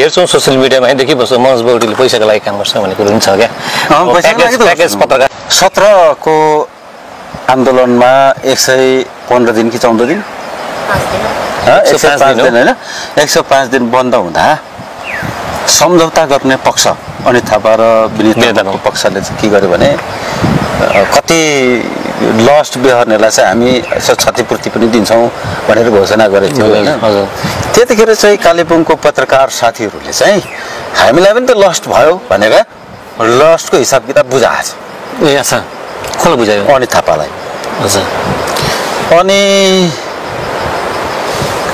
हेर्छौँ सोसियल मिडियामा है देखिबस्छ मनोज बौडीले पैसाको लागि काम गर्छ भन्ने कुरो पनि छ क्या। सत्रको आन्दोलनमा एक सय पन्ध्र दिन कि चौध दिन? हँ, एक सय 105 पाँच। दिन होइन? एक सय पाँच दिन बन्द हुँदा सम्झौता गर्ने पक्ष अनित थापा र विनित थापा। पक्षले चाहिँ के गर्यो भने कति लस्ट बेहोर्नेलाई चाहिँ हामी यसो क्षतिपूर्ति पनि दिन्छौँ भनेर घोषणा गरेको थियो होइन। त्यतिखेर चाहिँ कालेबुङको पत्रकार साथीहरूले चाहिँ हामीलाई पनि त लस्ट भयो भनेर लस्टको हिसाब किताब बुझाएको छ। ए अच्छा। कसलाई बुझायो? अनित थापालाई। हजुर। अनि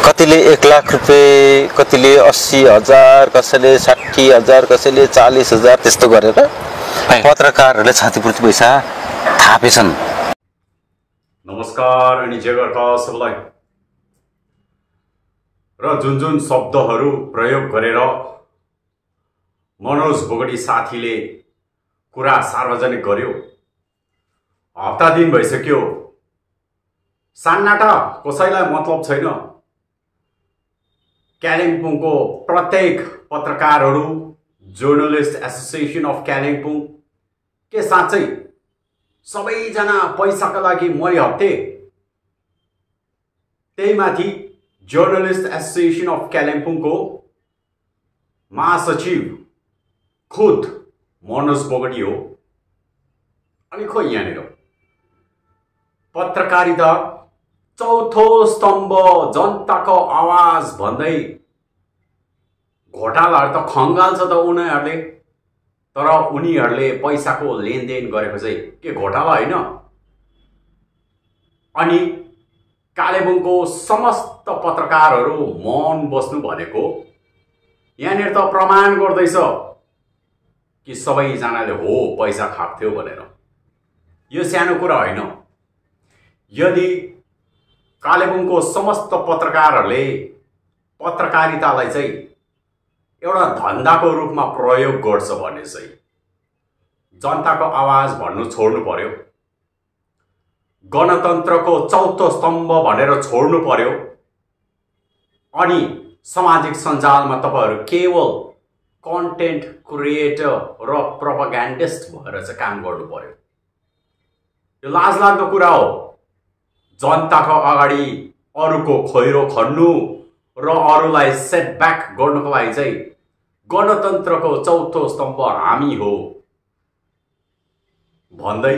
कतिले एक लाख रुपियाँ कतिले अस्सी हजार कसैले साठी हजार कसैले चालिस हजार त्यस्तो गरेर पत्रकारहरूले क्षतिपूर्ति पैसा थापेछन्। नमस्कार अनि जगरका सबैलाई। र जुन जुन शब्दहरू प्रयोग गरेर मनोज बोगटी साथीले कुरा सार्वजनिक गर्यो हप्ता दिन भइसक्यो। सान्नाटा कसैलाई मतलब छैन। कालिम्पोङको प्रत्येक पत्रकारहरू जर्नलिस्ट एसोसिएसन अफ कालिम्पोङ के साँच्चै सबैजना पैसाका लागि मरिहत्ते त्यही माथि जर्नलिस्ट एसोसिएसन अफ कालिम्पोङको महासचिव खुद मनोज बोगटी हो। अनि खोइ यहाँनिर। पत्रकारिता चौथो स्तम्भ जनताको आवाज भन्दै घोटालाहरू त खङ्गाल्छ त उनीहरूले तर उनीहरूले पैसाको लेनदेन गरेको चाहिँ के घोटाला होइन? अनि कालेबुङको समस्त पत्रकारहरू मौन बस्नु भनेको यहाँनिर त प्रमाण गर्दैछ कि सबैजनाले हो पैसा खाप्थ्यो भनेर। यो सानो कुरा होइन। यदि कालेबुङको समस्त पत्रकारहरूले पत्रकारितालाई चाहिँ एउटा धन्दाको रूपमा प्रयोग गर्छ भने चाहिँ जनताको आवाज भन्नु छोड्नु पर्यो। गणतन्त्रको चौथो स्तम्भ भनेर छोड्नु पर्यो। अनि सामाजिक सञ्जालमा तपाईँहरू केवल कन्टेन्ट क्रिएटर र प्रोपाग्यान्डिस्ट भएर चाहिँ काम गर्नु पर्यो। यो लाजलाग्दो कुरा हो। जनताको अगाडि अरूको खोइरो खन्नु र अरूलाई सेटब्याक गर्नुको लागि चाहिँ गणतन्त्रको चौथो स्तम्भ हामी हो। भन्दै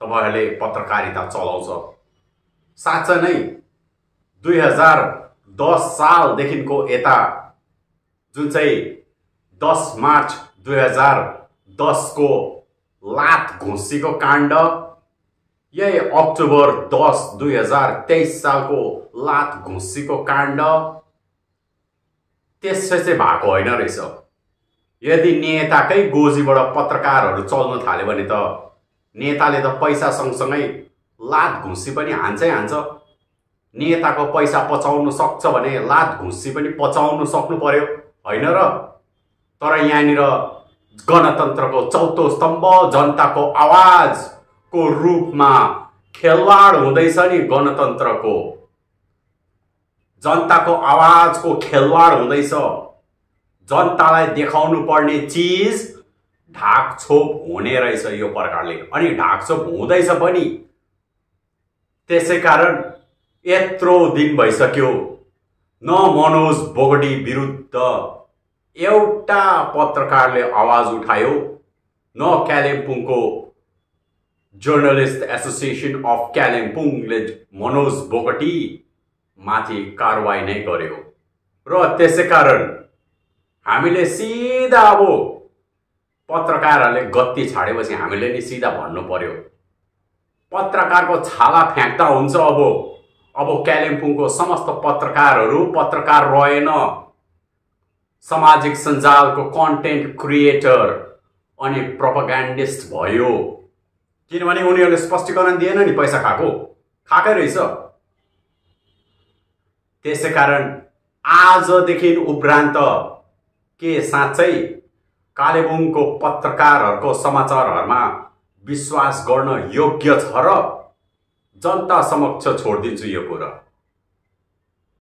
तपाईँहरूले पत्रकारिता चलाउँछ। साँच्चै नै दुई हजार दस सालदेखिको यता जुन चाहिँ दस मार्च दुई हजार दसको लात घुसीको काण्ड यही अक्टोबर दस दुई हजार तेइस सालको लात घुसीको काण्ड त्यसै चाहिँ भएको होइन रहेछ यदि नेताकै गोजीबाट पत्रकारहरू चल्न थाल्यो भने त नेताले त पैसा सँगसँगै लात घुसी पनि हान्छै हान्छ नेताको पैसा पचाउनु सक्छ भने लात घुसी पनि पचाउनु सक्नु पर्यो होइन र तर यहाँनिर गणतन्त्रको चौथो स्तम्भ जनताको आवाजको रूपमा खेलवाड हुँदैछ नि गणतन्त्रको। जनताको आवाजको खेलवाड हुँदैछ। जनतालाई देखाउनु पर्ने चिज ढाकछोप हुने रहेछ यो प्रकारले। अनि ढाकछोप हुँदैछ पनि। त्यसै कारण यत्रो दिन भइसक्यो। न मनोज बोगटी विरुद्ध एउटा पत्रकारले आवाज उठायो। न कालिम्पोङको जर्नलिस्ट एसोसिएसन अफ कालिम्पोङले मनोज बोगटी माथि कारवाही नै गर्यो। र त्यसै कारण हामीले सिधा अब पत्रकारहरूले गत्ती छाडेपछि हामीले नि सिधा भन्नु पर्यो। पत्रकारको छाला फ्याँक्दा हुन्छ अब। अब कालिम्पोङको समस्त पत्रकारहरू पत्रकार रहेन। सामाजिक सञ्जालको कन्टेन्ट क्रिएटर अनि प्रोपाग्यान्डिस्ट भयो। किनभने उनीहरूले स्पष्टीकरण दिएन नि पैसा खाएको। खाएकै रहेछ। त्यसै कारण आजदेखि उपरान्त के साँच्चै कालेबुङको पत्रकारहरूको समाचारहरूमा विश्वास गर्न योग्य छ र जनता समक्ष छोडिदिन्छु यो कुरा।